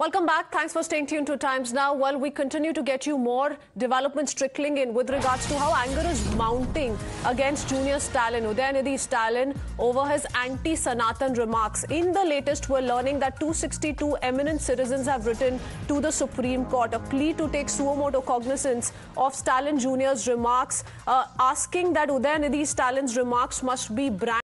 Welcome back. Thanks for staying tuned to Times Now. Well, we continue to get you more developments trickling in with regards to how anger is mounting against Junior Stalin, Udhayanidhi Stalin, over his anti-Sanatan remarks. In the latest, we're learning that 262 eminent citizens have written to the Supreme Court a plea to take suo moto cognizance of Stalin Jr.'s remarks, uh, asking that Udhayanidhi Stalin's remarks must be branded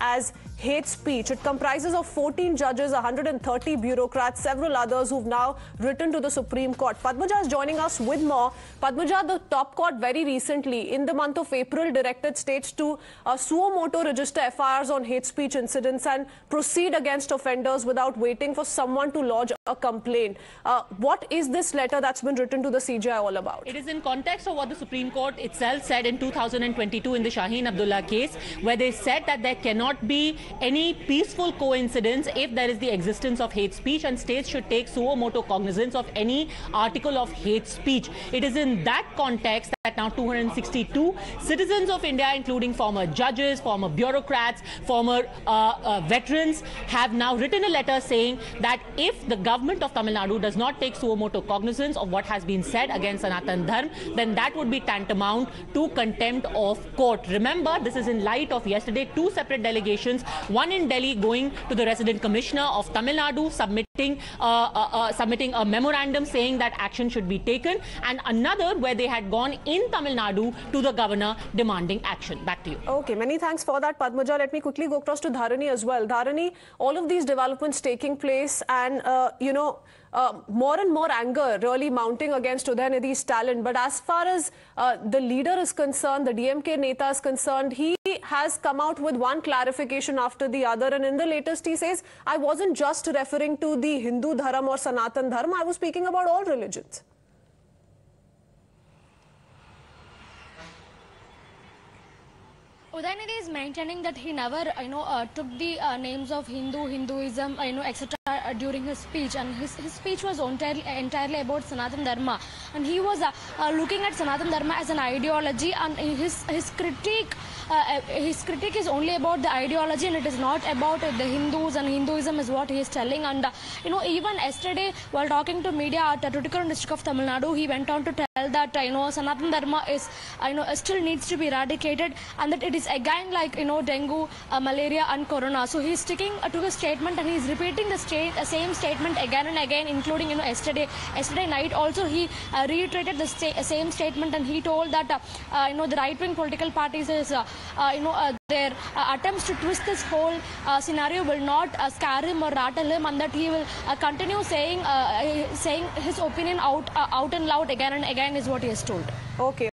as hate speech. It comprises of 14 judges, 130 bureaucrats, several others who've now written to the Supreme Court. Padmaja is joining us with more. Padmaja, the top court very recently, in the month of April, directed states to uh, suo moto register FIRs on hate speech incidents and proceed against offenders without waiting for someone to lodge a complaint. Uh, what is this letter that's been written to the CJI all about? It is in context of what the Supreme Court itself said in 2022 in the Shaheen Abdullah case, where they said that there cannot be any peaceful coincidence if there is the existence of hate speech and states should take suo moto cognizance of any article of hate speech. It is in that context that now 262 citizens of India, including former judges, former bureaucrats, former uh, uh, veterans, have now written a letter saying that if the government of Tamil Nadu does not take suo moto cognizance of what has been said against Sanatan Dharm, then that would be tantamount to contempt of court. Remember, this is in light of yesterday two separate delegations, one in Delhi going to the resident commissioner of Tamil Nadu, submitting uh, uh, uh, submitting a memorandum saying that action should be taken, and another where they had gone in Tamil Nadu to the governor demanding action. Back to you. Okay, many thanks for that, Padmaja. Let me quickly go across to Dharani as well. Dharani, all of these developments taking place and, uh, you know, uh, more and more anger really mounting against Udhayanidhi Stalin. But as far as uh, the leader is concerned, the DMK Neta is concerned, he has come out with one clarification after the other. And in the latest, he says, I wasn't just referring to the Hindu Dharma or Sanatan Dharma, I was speaking about all religions. Udhayanidhi is maintaining that he never, you know, uh, took the uh, names of Hindu, Hinduism, you know, etc. Uh, during his speech, and his, his speech was entirely, entirely about Sanatan Dharma, and he was uh, uh, looking at Sanatan Dharma as an ideology, and his his critique, uh, his critique is only about the ideology, and it is not about the Hindus and Hinduism is what he is telling. And you know, even yesterday while talking to media at Tuticorin district of Tamil Nadu, he went on to tell that you know Sanatan Dharma is, you know, still needs to be eradicated, and that it is again like you know dengue, uh, malaria, and corona. So he's sticking uh, to his statement and he's repeating the sta- uh, same statement again and again, including you know yesterday. Yesterday night also he uh, reiterated the sta- same statement and he told that uh, uh, you know the right-wing political parties is you know their uh, attempts to twist this whole uh, scenario will not uh, scare him or rattle him, and that he will continue saying saying his opinion out out and loud again and again is what he has told. Okay.